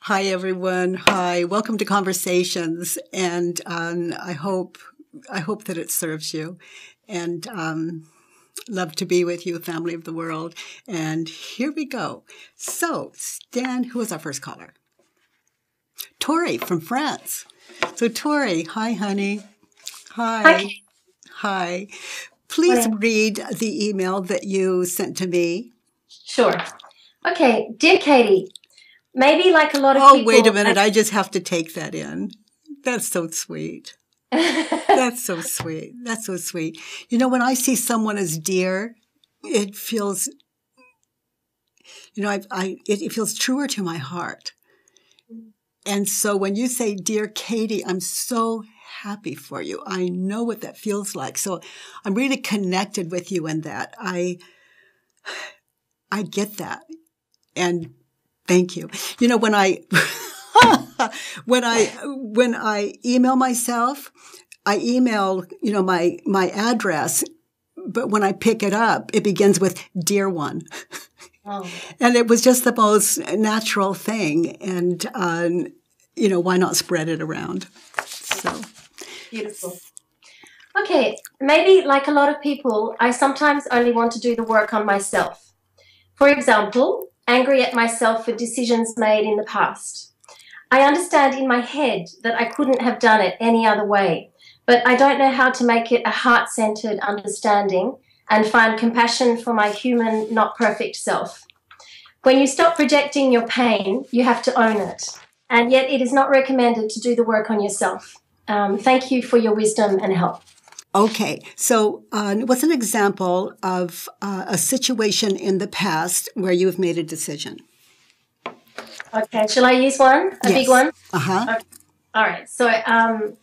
Hi, everyone. Hi. Welcome to Conversations. And um, I hope I hope that it serves you. And um, love to be with you, family of the world. And here we go. So, Stan, who was our first caller? Tori from France. So, Tori, hi, honey. Hi. Hi. Hi. Please read the email that you sent to me. Sure. Okay, dear Katie, maybe like a lot of Oh, people. wait a minute. I just have to take that in. That's so sweet. That's so sweet. That's so sweet. You know, when I see someone as dear, it feels, you know, I, I it, it feels truer to my heart. And so when you say, dear Katie, I'm so happy for you. I know what that feels like. So I'm really connected with you in that. I, I get that. And thank you. You know, when I, when I, when I email myself, I email, you know, my, my address, but when I pick it up, it begins with dear one. oh, And it was just the most natural thing. And, um, you know, why not spread it around? So, beautiful. Okay, maybe like a lot of people, I sometimes only want to do the work on myself. For example, angry at myself for decisions made in the past. I understand in my head that I couldn't have done it any other way, but I don't know how to make it a heart centered understanding and find compassion for my human, not perfect self. When you stop projecting your pain, you have to own it. And yet, it is not recommended to do the work on yourself. Um, thank you for your wisdom and help. Okay. So, uh, what's an example of uh, a situation in the past where you have made a decision? Okay, shall I use one? A Yes. big one? Uh huh. All right. So, um,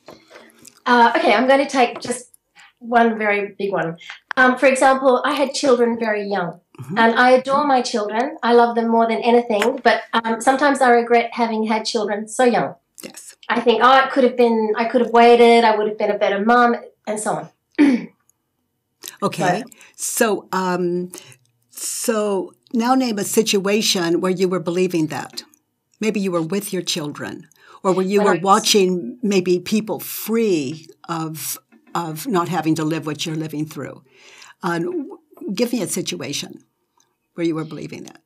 uh, okay, I'm going to take just one very big one. Um, for example, I had children very young, Mhm. and I adore my children. I love them more than anything, but um, sometimes I regret having had children so young. Yes. I think, oh, it could have been, I could have waited, I would have been a better mom, and so on. Okay. So, um, so now name a situation where you were believing that. Maybe you were with your children, or where you were watching maybe people free of of not having to live what you're living through. Uh, give me a situation where you were believing that.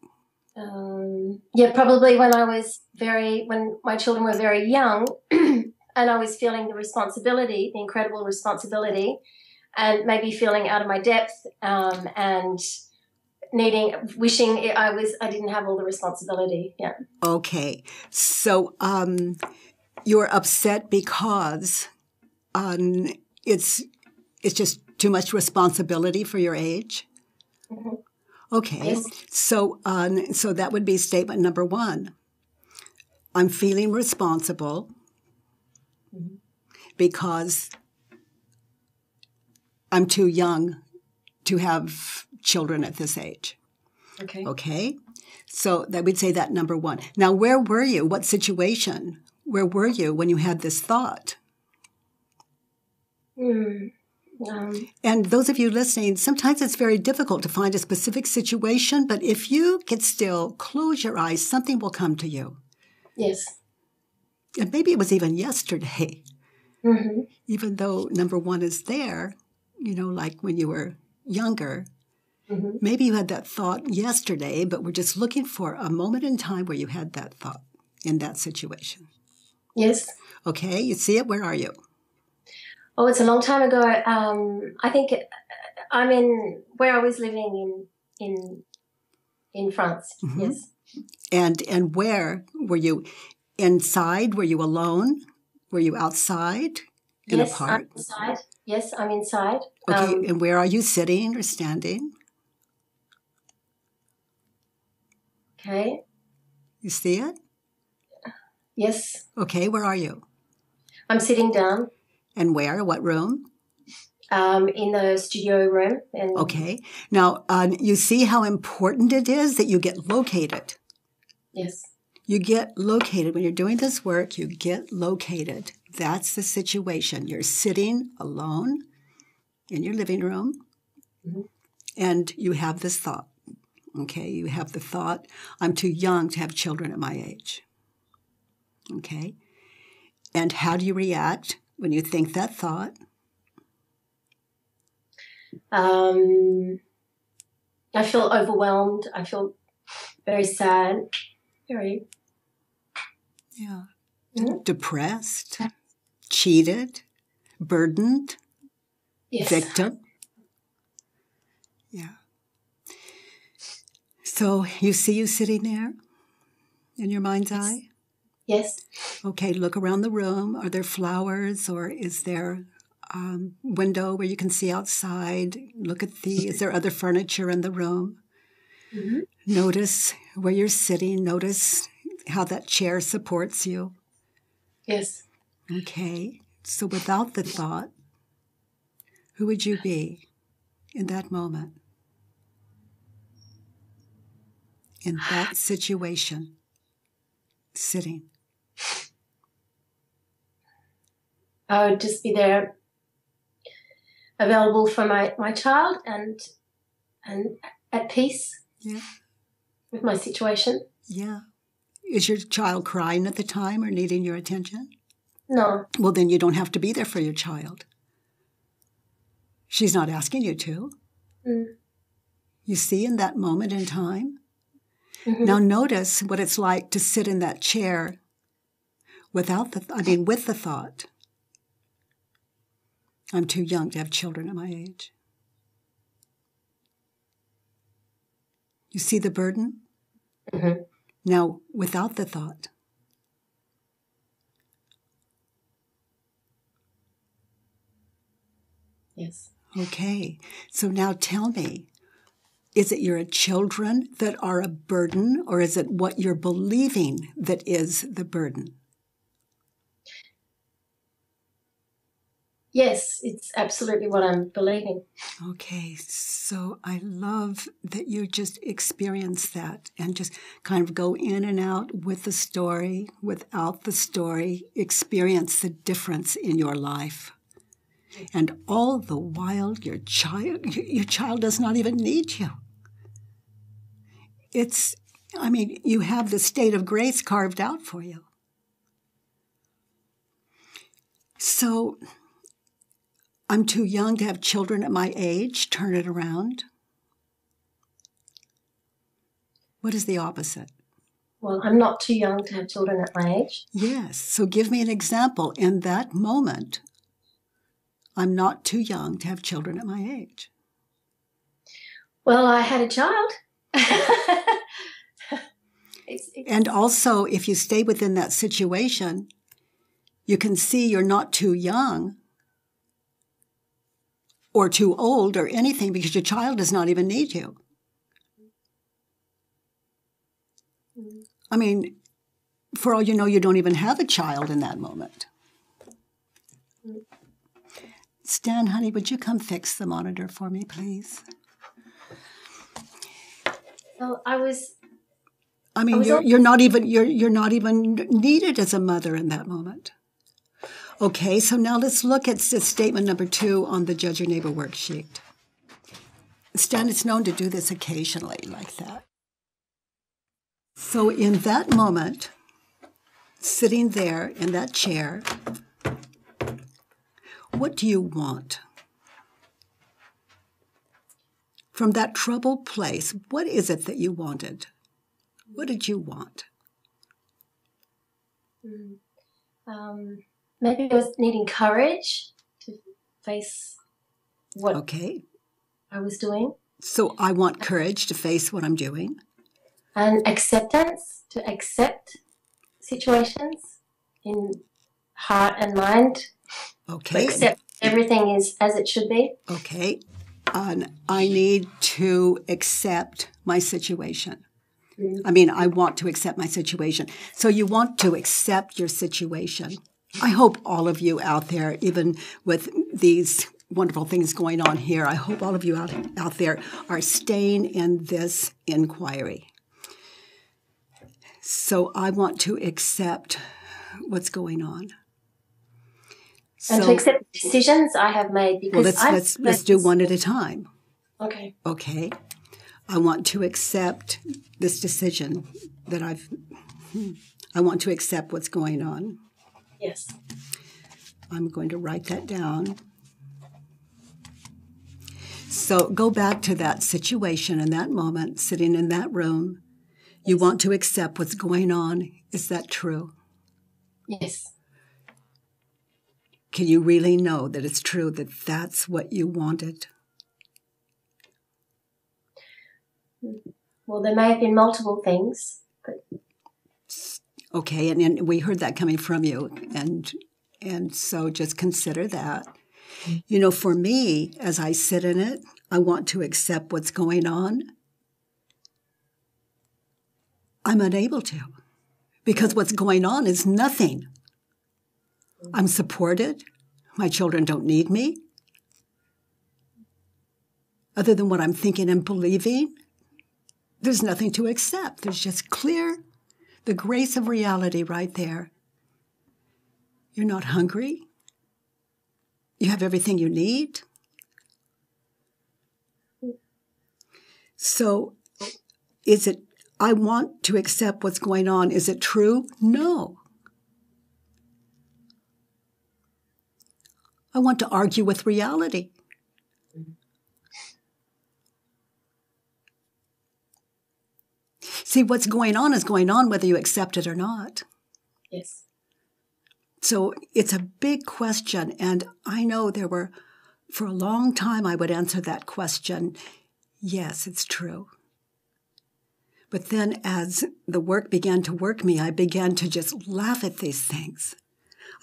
Um, yeah, probably when I was very, when my children were very young, and I was feeling the responsibility, the incredible responsibility, and maybe feeling out of my depth, um, and needing, wishing I was, I didn't have all the responsibility. Yeah. Okay. So um, you're upset because um, it's it's just too much responsibility for your age. Mhm. Okay. So um, so that would be statement number one. I'm feeling responsible Mhm. because I'm too young to have children at this age. Okay. Okay. So that we'd say that number one. Now, where were you? What situation? Where were you when you had this thought? Hmm. Um, And those of you listening, sometimes it's very difficult to find a specific situation, but if you can still close your eyes, something will come to you. yes. And maybe it was even yesterday, hmm even though number one is there, you know, like when you were younger. hmm Maybe you had that thought yesterday, but we're just looking for a moment in time where you had that thought in that situation. Yes. Okay, you see it? Where are you? Oh, it's a long time ago. Um, I think it, I'm in where I was living in in in France. Mhm. Yes. And and where were you? Inside? Were you alone? Were you outside? In yes, a park? I'm inside. Yes, I'm inside. Okay, Um, and where are you sitting or standing? okay. You see it? Yes, Okay, where are you? I'm sitting down And where? What room? um, in the studio room. And Okay. Now, uh, you see how important it is that you get located. Yes. You get located. When you're doing this work, you get located. That's the situation. You're sitting alone in your living room Mhm. and you have this thought. Okay, you have the thought, I'm too young to have children at my age. Okay. And how do you react when you think that thought? Um, I feel overwhelmed. I feel very sad, very Yeah. Mhm. Depressed, cheated, burdened, yes. victim. Yeah. So you see you sitting there in your mind's eye? Yes. Okay, look around the room. Are there flowers or is there um, window where you can see outside? Look at the, is there other furniture in the room? hmm Notice where you're sitting. Notice how that chair supports you. Yes. Okay, so without the thought, who would you be in that moment? In that situation, sitting. I would just be there, available for my my child, and and at peace Yeah. with my situation. Yeah. Is your child crying at the time or needing your attention? No. Well, then you don't have to be there for your child. She's not asking you to. Mm. You see, in that moment in time. Mhm. Now, notice what it's like to sit in that chair without the, I mean, with the thought, I'm too young to have children at my age. You see the burden? Mhm. Now, without the thought, Yes. Okay, so now tell me is it your children that are a burden, or is it what you're believing that is the burden? Yes, it's absolutely what I'm believing. Okay, so I love that you just experience that and just kind of go in and out with the story, without the story, experience the difference in your life. And all the while, your child, your child does not even need you. It's, I mean, you have the state of grace carved out for you. So, I'm too young to have children at my age. Turn it around. What is the opposite? Well, I'm not too young to have children at my age. Yes. So give me an example. In that moment, I'm not too young to have children at my age. Well, I had a child. it's, it's, And also, if you stay within that situation, you can see you're not too young or too old or anything because your child does not even need you. Mm-hmm. I mean, for all you know, you don't even have a child in that moment. Mm-hmm. Stan, honey, would you come fix the monitor for me, please? well, I was I mean, was you're, you're not even you're you're not even needed as a mother in that moment. Okay, so now let's look at statement number two on the Judge Your Neighbor worksheet. Stan is known to do this occasionally, like that. So in that moment, sitting there in that chair, what do you want? From that troubled place, what is it that you wanted? What did you want? mm, um, maybe I was needing courage to face what Okay, I was doing so I want courage to face what I'm doing. and acceptance to accept situations in heart and mind to Okay, accept everything is as it should be. okay. And I need to accept my situation. Mm. I mean, I want to accept my situation. So you want to accept your situation. I hope all of you out there, even with these wonderful things going on here, I hope all of you out, out there are staying in this inquiry. So I want to accept what's going on. and to accept the decisions I have made because well, let's I've let's let's do one at a time. Okay. Okay. I want to accept this decision that I've Hmm. I want to accept what's going on. Yes. I'm going to write that down. So go back to that situation in that moment, sitting in that room. You want to accept what's going on. Is that true? Yes. Can you really know that it's true that that's what you wanted? Well, there may have been multiple things, but okay, and, and we heard that coming from you, and and so just consider that. You know, for me, as I sit in it, I want to accept what's going on. I'm unable to because what's going on is nothing. I'm supported. My children don't need me. Other than what I'm thinking and believing, there's nothing to accept. There's just clear, the grace of reality right there. You're not hungry. You have everything you need. So, is it, I want to accept what's going on. Is it true? No. I want to argue with reality. See, what's going on is going on whether you accept it or not. Yes. So it's a big question. And I know there were, for a long time, I would answer that question yes, it's true. But then as the work began to work me, I began to just laugh at these things.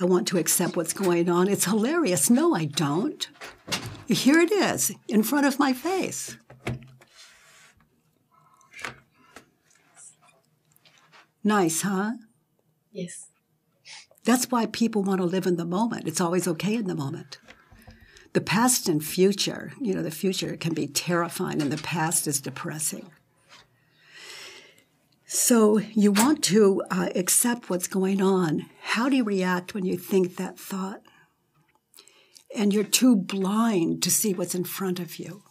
I want to accept what's going on. It's hilarious. No, I don't. Here it is in front of my face. Nice, huh? Yes. That's why people want to live in the moment. It's always okay in the moment. The past and future, you know, the future can be terrifying and the past is depressing. So you want to uh, accept what's going on. How do you react when you think that thought? And you're too blind to see what's in front of you.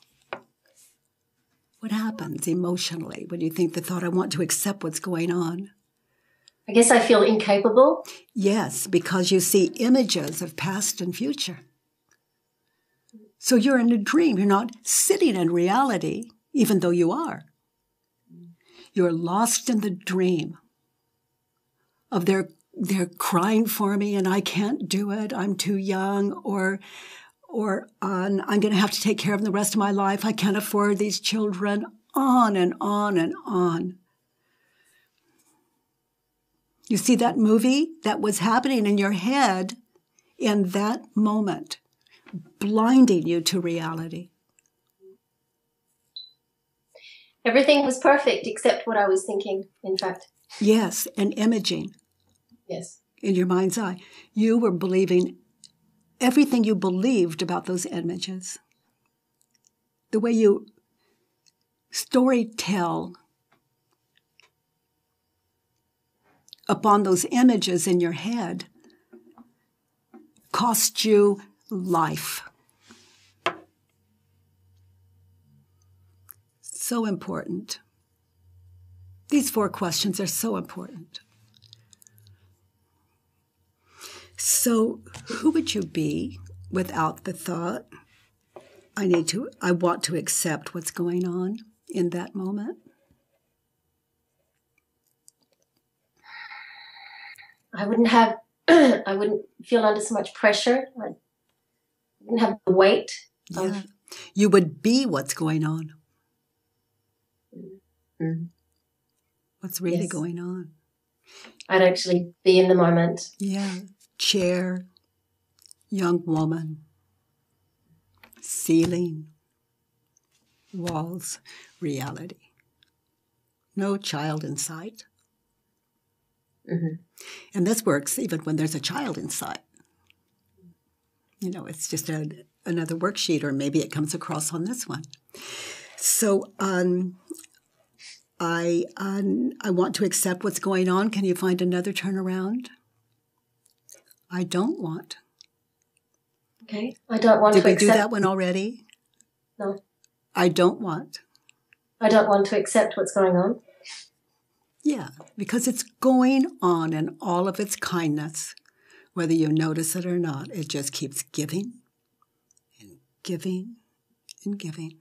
What happens emotionally when you think the thought, I want to accept what's going on? I guess I feel incapable. Yes, because you see images of past and future. So you're in a dream. You're not sitting in reality, even though you are. You're lost in the dream of their they're crying for me and I can't do it. I'm too young or or um, I'm going to have to take care of them the rest of my life. I can't afford these children. On and on and on. You see that movie that was happening in your head in that moment, blinding you to reality. Everything was perfect except what I was thinking, in fact. Yes, and imaging. Yes. In your mind's eye. You were believing everything you believed about those images. The way you story tell upon those images in your head cost you life. so important. These four questions are so important. So, who would you be without the thought, I need to, I want to accept what's going on in that moment? I wouldn't have, I wouldn't feel under so much pressure. I wouldn't have the weight. Yeah. Of, you would be what's going on. Mm. What's really yes. going on? I'd actually be in the moment. Yeah. Chair, young woman, ceiling, walls, reality. No child in sight. Mm-hmm. And this works even when there's a child in sight. You know, it's just a, another worksheet, or maybe it comes across on this one. So, um, I um, I want to accept what's going on. Can you find another turnaround? I don't want. Okay, I don't want Did to. we accept- do that one already? No. I don't want. I don't want to accept what's going on. Yeah, because it's going on in all of its kindness, whether you notice it or not. It just keeps giving and giving and giving.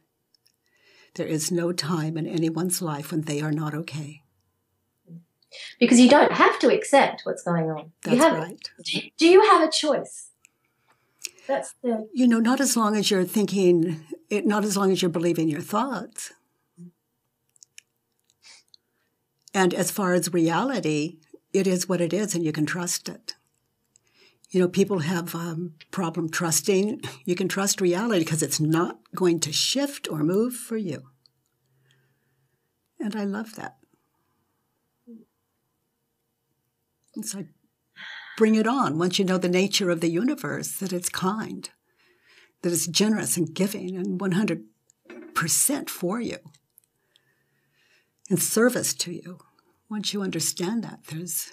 There is no time in anyone's life when they are not okay. Because you don't have to accept what's going on. That's you have, right. Do, you have a choice? That's the. You know, not as long as you're thinking, it, not as long as you're believing your thoughts. And as far as reality, it is what it is, and you can trust it. You know, people have um, problem trusting. You can trust reality because it's not going to shift or move for you. And I love that. It's like bring it on once you know the nature of the universe, that it's kind, that it's generous and giving and 100% for you in service to you. Once you understand that, there's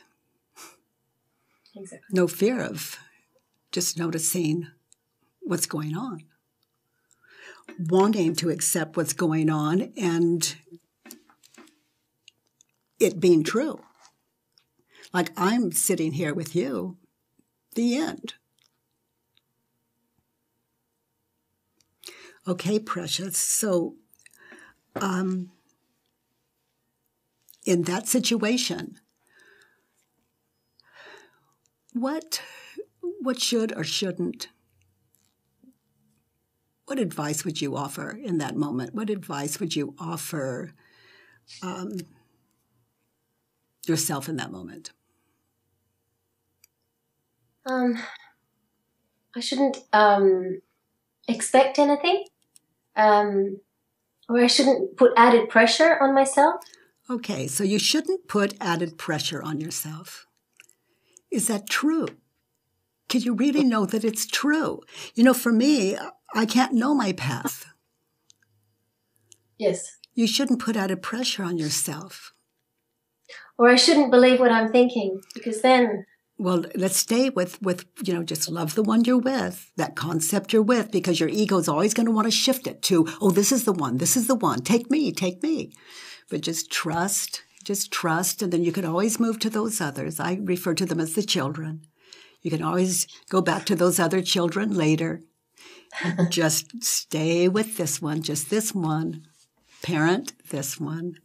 Exactly. no fear of just noticing what's going on, wanting to accept what's going on and it being true. Like I'm sitting here with you, the end. Okay, precious. So, um, in that situation, what what should or shouldn't what advice would you offer in that moment? What advice would you offer um, yourself in that moment? Um, I shouldn't um, expect anything, um, or I shouldn't put added pressure on myself. Okay so you shouldn't put added pressure on yourself. Is that true? Can you really know that it's true? You know for me i can't know my path. Yes. you shouldn't put added pressure on yourself. Or I shouldn't believe what I'm thinking because then, Well, let's stay with with you know just love the one you're with, that concept you're with, because your ego's always going to want to shift it to, oh, this is the one, this is the one, take me, take me. But just trust, just trust, and then you can always move to those others. I refer to them as the children. You can always go back to those other children later. just stay with this one, just this one. Parent this one.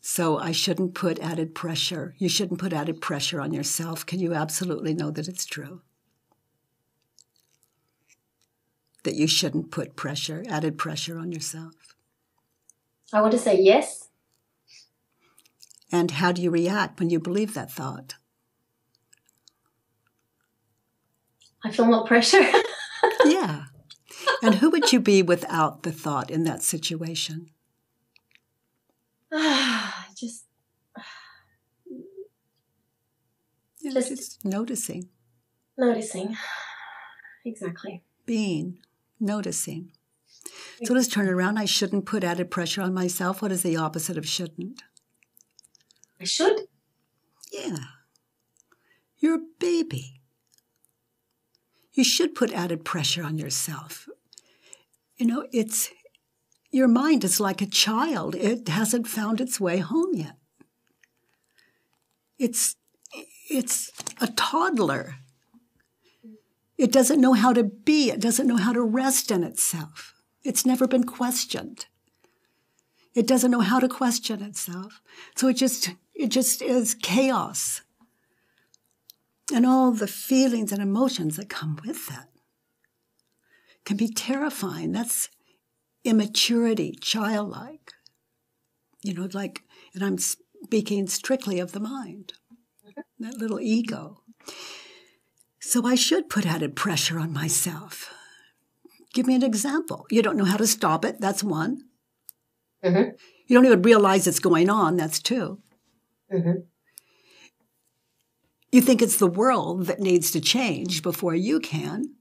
So I shouldn't put added pressure. You shouldn't put added pressure on yourself. Can you absolutely know that it's true? That you shouldn't put pressure, added pressure on yourself. I want to say yes. And how do you react when you believe that thought? I feel more pressure. Yeah. And who would you be without the thought in that situation? Just know, Just- just noticing, noticing. Exactly. being, noticing. So let's turn it around. I shouldn't put added pressure on myself. What is the opposite of shouldn't? I should. Yeah. You're a baby. You should put added pressure on yourself. You know, it's your mind is like a child. It hasn't found its way home yet. It's it's a toddler. It doesn't know how to be. It doesn't know how to rest in itself. It's never been questioned. It doesn't know how to question itself. So it just it just is chaos. And all the feelings and emotions that come with that can be terrifying. That's immaturity, childlike. You know, like, and I'm speaking strictly of the mind, that little ego. So I should put added pressure on myself. Give me an example. You don't know how to stop it. That's one. Mm-hmm. You don't even realize it's going on. That's two. Mm-hmm. You think it's the world that needs to change before you can.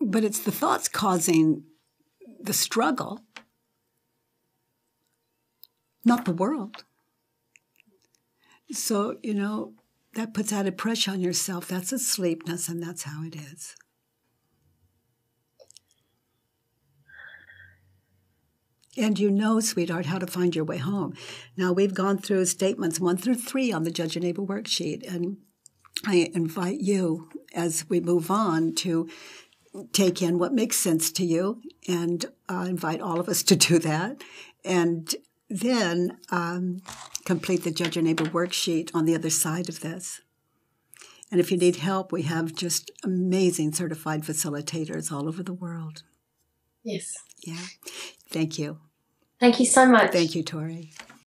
But it's the thoughts causing the struggle, not the world. So, you know, that puts added pressure on yourself. That's a sleepness, and that's how it is. And you know, sweetheart, how to find your way home. Now, we've gone through statements one through three on the Judge Your Neighbor worksheet, and I invite you as we move on to take in what makes sense to you and uh, invite all of us to do that. And then um, complete the Judge Your Neighbor worksheet on the other side of this. And if you need help, we have just amazing certified facilitators all over the world. Yes. Yeah. Thank you. Thank you so much. Thank you, Tori.